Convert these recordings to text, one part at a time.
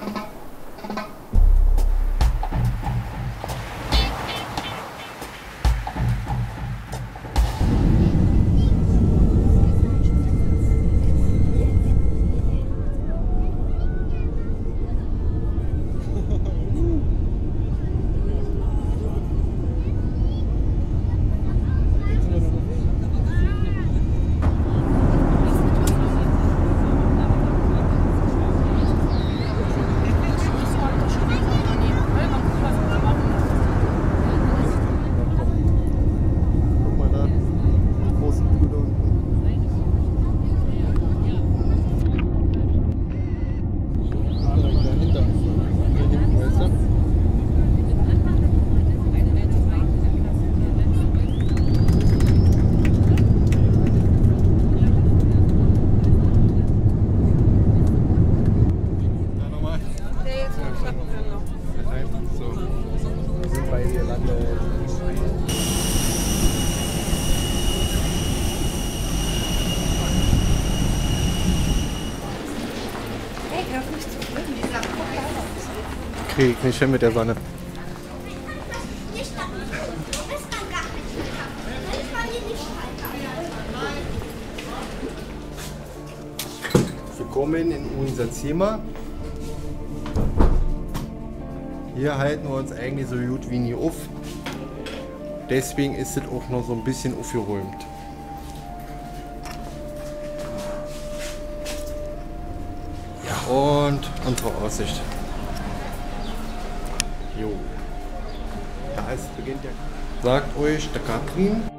Mm-hmm. Wir hier gelandet. Hey, hör auf mich zu filmen. Die Sache Krieg ich nicht hin mit der Sonne. Nicht nach Das kann gar nicht. Das kann ich nicht halten. Willkommen in unser Zimmer. Hier halten wir uns eigentlich so gut wie nie auf. Deswegen ist es auch noch so ein bisschen aufgeräumt. Ja, und unsere Aussicht. Jo. Da ist beginnt der. Sagt euch der Katrin.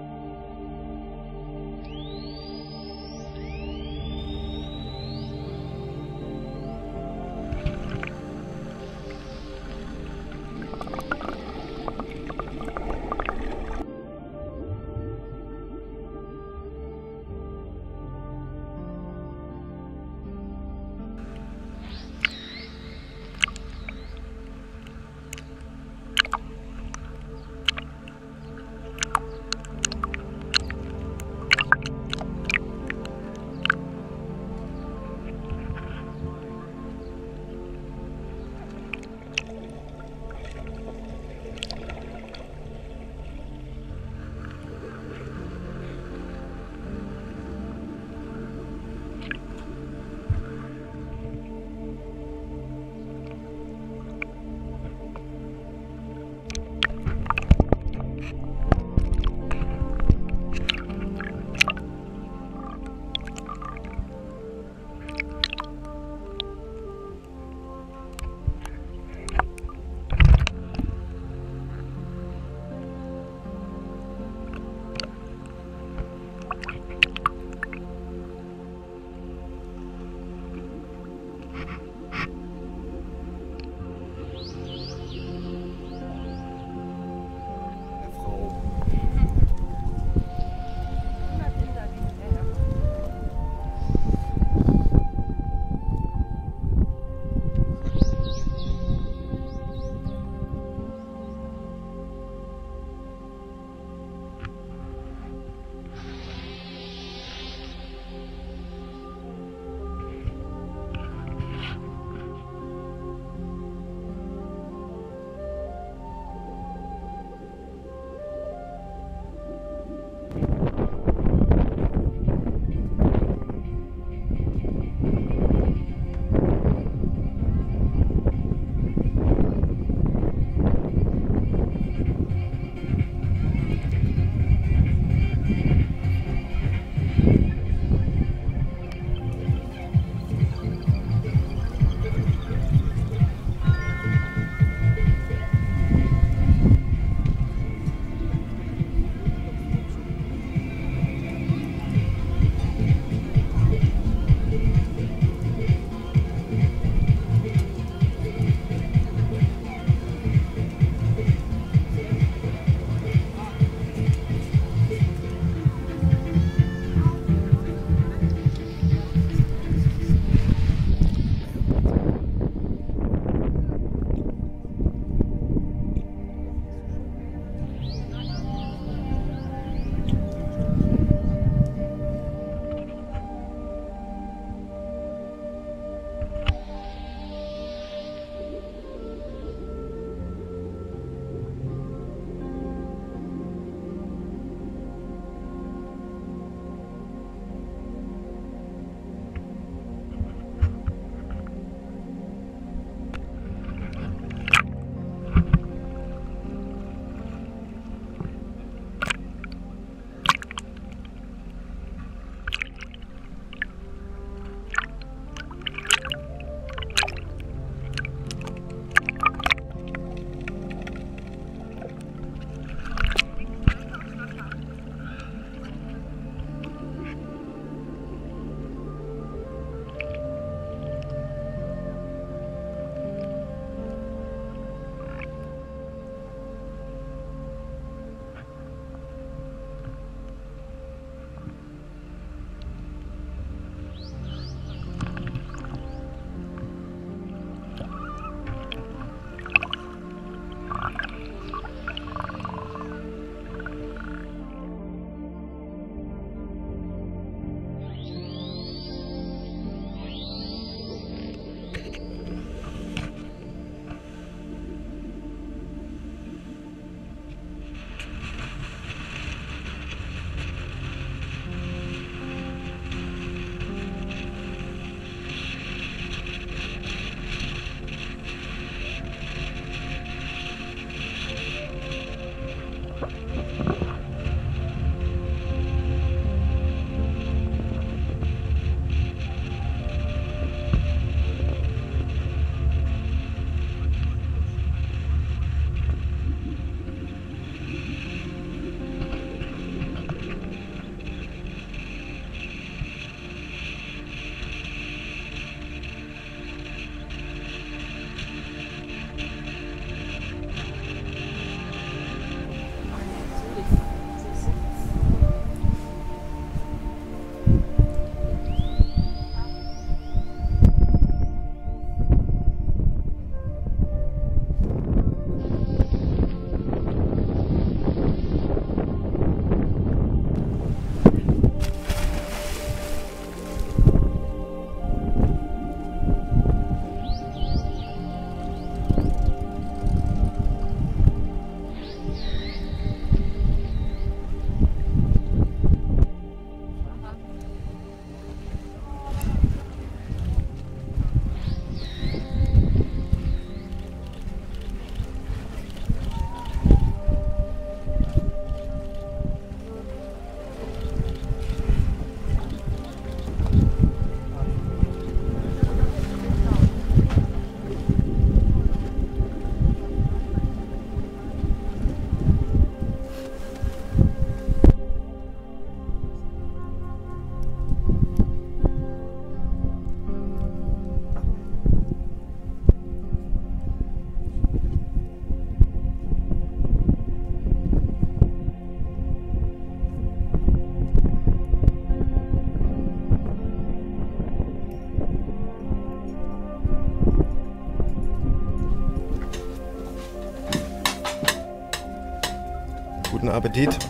Guten Appetit.